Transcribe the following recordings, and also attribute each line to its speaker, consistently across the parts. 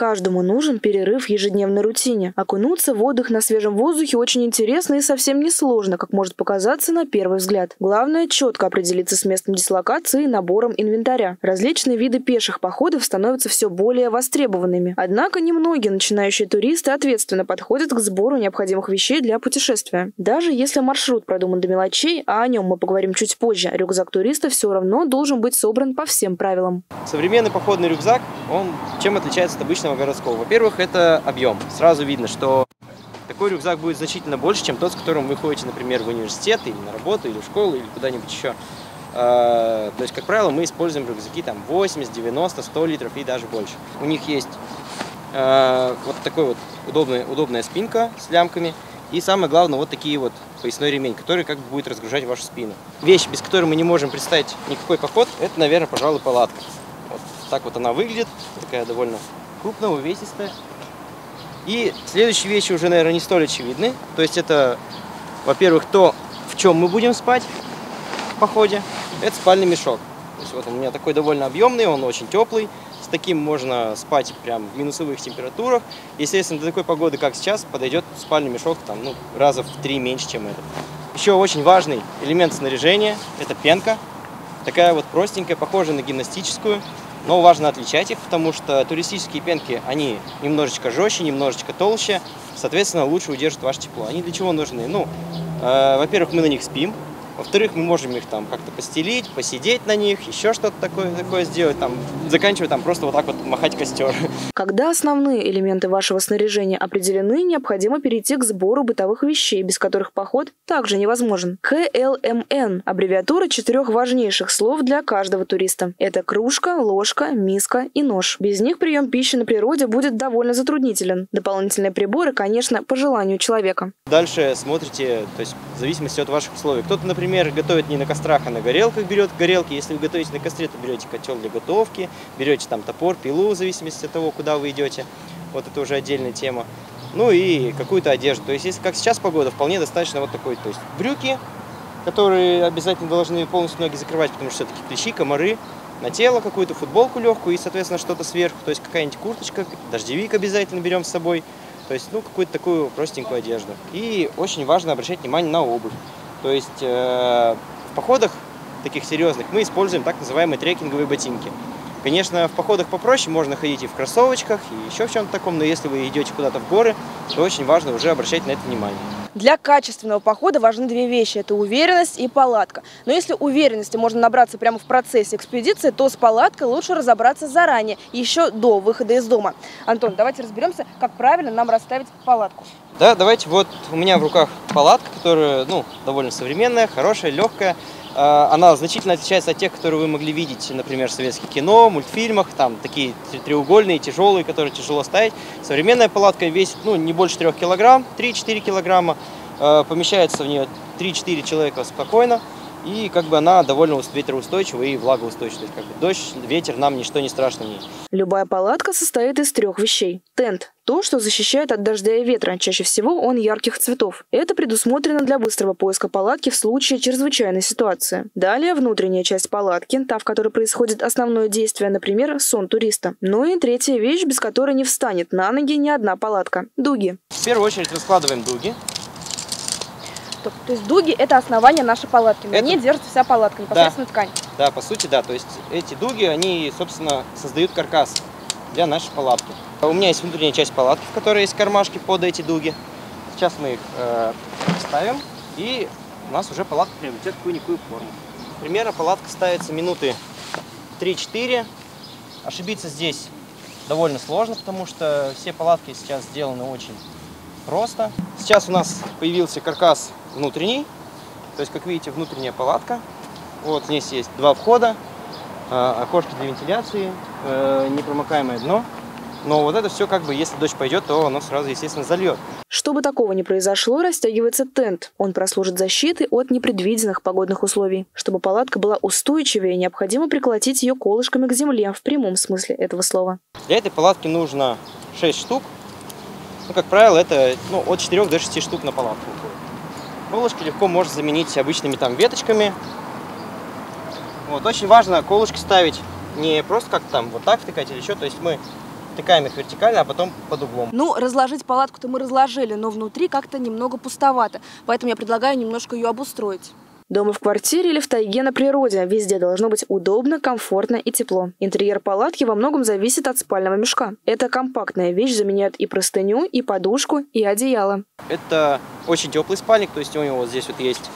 Speaker 1: Каждому нужен перерыв в ежедневной рутине. Окунуться в отдых на свежем воздухе очень интересно и совсем не сложно, как может показаться на первый взгляд. Главное – четко определиться с местом дислокации и набором инвентаря. Различные виды пеших походов становятся все более востребованными. Однако немногие начинающие туристы ответственно подходят к сбору необходимых вещей для путешествия. Даже если маршрут продуман до мелочей, а о нем мы поговорим чуть позже, рюкзак туриста все равно должен быть собран по всем правилам.
Speaker 2: Современный походный рюкзак, он чем отличается от обычного городского? Во-первых, это объем. Сразу видно, что такой рюкзак будет значительно больше, чем тот, с которым вы ходите, например, в университет или на работу, или в школу, или куда-нибудь еще. А, то есть, как правило, мы используем рюкзаки там 80, 90, 100 литров и даже больше. У них есть а, вот такой вот удобная, удобная спинка с лямками. И самое главное, вот такие вот поясной ремень, который как бы будет разгружать вашу спину. Вещь, без которой мы не можем представить никакой поход, это, наверное, пожалуй, палатка. Вот так вот она выглядит, такая довольно крупная, увесистая. И следующие вещи уже, наверное, не столь очевидны. То есть это, во-первых, то, в чем мы будем спать в походе, это спальный мешок. То есть вот он у меня такой довольно объемный, он очень теплый. С таким можно спать прям в минусовых температурах. Естественно, для такой погоды, как сейчас, подойдет спальный мешок там, ну, раза в три меньше, чем этот. Еще очень важный элемент снаряжения – это пенка. Такая вот простенькая, похожая на гимнастическую. Но важно отличать их, потому что туристические пенки, они немножечко жестче, немножечко толще, соответственно, лучше удержат ваше тепло. Они для чего нужны? Ну, э, во-первых, мы на них спим, во-вторых, мы можем их там как-то постелить, посидеть на них, еще что-то такое, такое сделать, там, заканчивая там просто вот так вот махать костер.
Speaker 1: Когда основные элементы вашего снаряжения определены, необходимо перейти к сбору бытовых вещей, без которых поход также невозможен. КЛМН – аббревиатура четырех важнейших слов для каждого туриста. Это кружка, ложка, миска и нож. Без них прием пищи на природе будет довольно затруднителен. Дополнительные приборы, конечно, по желанию человека.
Speaker 2: Дальше смотрите, то есть в зависимости от ваших условий. Кто-то, например, например, готовит не на кострах, а на горелках берет горелки. Если вы готовите на костре, то берете котел для готовки, берете там топор, пилу, в зависимости от того, куда вы идете. Вот это уже отдельная тема. Ну и какую-то одежду. То есть, если как сейчас погода, вполне достаточно вот такой, то есть брюки, которые обязательно должны полностью ноги закрывать, потому что все-таки клещи, комары, на тело какую-то футболку легкую и, соответственно, что-то сверху, то есть какая-нибудь курточка, дождевик обязательно берем с собой, то есть, ну, какую-то такую простенькую одежду. И очень важно обращать внимание на обувь. То есть э, в походах таких серьезных мы используем так называемые трекинговые ботинки. Конечно, в походах попроще можно ходить и в кроссовочках, и еще в чем-то таком, но если вы идете куда-то в горы, то очень важно уже обращать на это внимание.
Speaker 1: Для качественного похода важны две вещи – это уверенность и палатка. Но если уверенности можно набраться прямо в процессе экспедиции, то с палаткой лучше разобраться заранее, еще до выхода из дома. Антон, давайте разберемся, как правильно нам расставить палатку.
Speaker 2: Да, давайте, вот у меня в руках палатка, которая, ну, довольно современная, хорошая, легкая. А, она значительно отличается от тех, которые вы могли видеть, например, в советских кино, мультфильмах, там такие треугольные, тяжелые, которые тяжело ставить. Современная палатка весит ну, не больше 3 килограмм, 3-4 килограмма. А, помещается в нее 3-4 человека спокойно. И как бы она довольно ветроустойчива и влагоустойчива. То есть как бы дождь, ветер, нам ничто не страшно в ней.
Speaker 1: Любая палатка состоит из трех вещей. Тент – то, что защищает от дождя и ветра. Чаще всего он ярких цветов. Это предусмотрено для быстрого поиска палатки в случае чрезвычайной ситуации. Далее внутренняя часть палатки, та, в которой происходит основное действие, например, сон туриста. Ну и третья вещь, без которой не встанет на ноги ни одна палатка – дуги.
Speaker 2: В первую очередь раскладываем дуги.
Speaker 1: То, то есть дуги – это основание нашей палатки. На это... ней держится вся палатка, непосредственно
Speaker 2: да.
Speaker 1: ткань.
Speaker 2: Да, по сути, да. То есть эти дуги, они, собственно, создают каркас для нашей палатки. У меня есть внутренняя часть палатки, в которой есть кармашки под эти дуги. Сейчас мы их э, ставим, и у нас уже палатка приобретет какую-никакую форму. Примерно палатка ставится минуты 3-4. Ошибиться здесь довольно сложно, потому что все палатки сейчас сделаны очень просто. Сейчас у нас появился каркас внутренний. То есть, как видите, внутренняя палатка. Вот здесь есть два входа, а, окошки для вентиляции, э, непромокаемое дно. Но вот это все как бы, если дождь пойдет, то оно сразу, естественно, зальет.
Speaker 1: Чтобы такого не произошло, растягивается тент. Он прослужит защитой от непредвиденных погодных условий. Чтобы палатка была устойчивее, необходимо приколотить ее колышками к земле, в прямом смысле этого слова.
Speaker 2: Для этой палатки нужно 6 штук. Ну, как правило, это ну, от 4 до 6 штук на палатку. Колышки легко можно заменить обычными там веточками. Вот, очень важно колышки ставить не просто как там вот так втыкать или еще. То есть мы втыкаем их вертикально, а потом под углом.
Speaker 1: Ну, разложить палатку-то мы разложили, но внутри как-то немного пустовато. Поэтому я предлагаю немножко ее обустроить. Дома в квартире или в тайге на природе. Везде должно быть удобно, комфортно и тепло. Интерьер палатки во многом зависит от спального мешка. Эта компактная вещь заменяет и простыню, и подушку, и одеяло.
Speaker 2: Это очень теплый спальник, то есть у него вот здесь вот есть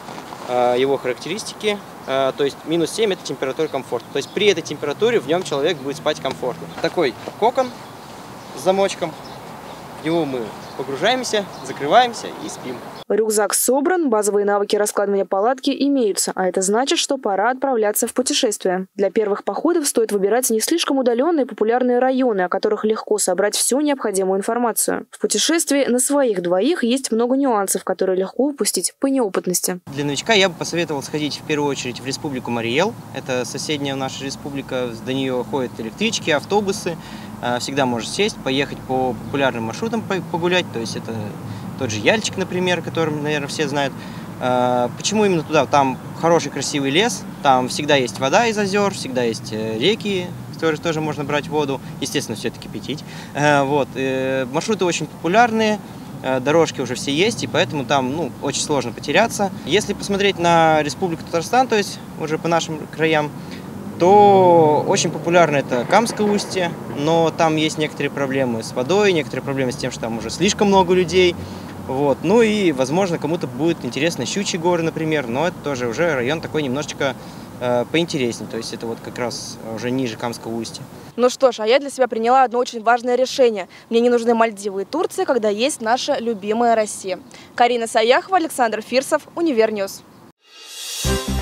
Speaker 2: э, его характеристики. Э, то есть минус 7 это температура комфорта. То есть при этой температуре в нем человек будет спать комфортно. Такой кокон с замочком. В него мы погружаемся, закрываемся и спим.
Speaker 1: Рюкзак собран, базовые навыки раскладывания палатки имеются, а это значит, что пора отправляться в путешествие. Для первых походов стоит выбирать не слишком удаленные популярные районы, о которых легко собрать всю необходимую информацию. В путешествии на своих двоих есть много нюансов, которые легко упустить по неопытности.
Speaker 2: Для новичка я бы посоветовал сходить в первую очередь в республику Мариэл. Это соседняя наша республика, до нее ходят электрички, автобусы. А, всегда можно сесть, поехать по популярным маршрутам погулять, то есть это тот же Яльчик, например, которым, наверное, все знают. А, почему именно туда? Там хороший красивый лес, там всегда есть вода из озер, всегда есть э, реки, которых тоже можно брать воду, естественно, все это кипятить. Э, вот. Э, маршруты очень популярные, дорожки уже все есть, и поэтому там ну, очень сложно потеряться. Если посмотреть на Республику Татарстан, то есть уже по нашим краям, то очень популярно это Камское устье, но там есть некоторые проблемы с водой, некоторые проблемы с тем, что там уже слишком много людей, вот. Ну и, возможно, кому-то будет интересно Щучьи горы, например, но это тоже уже район такой немножечко э, поинтереснее, то есть это вот как раз уже ниже Камского устья.
Speaker 1: Ну что ж, а я для себя приняла одно очень важное решение. Мне не нужны Мальдивы и Турция, когда есть наша любимая Россия. Карина Саяхова, Александр Фирсов, Универньюз. Thank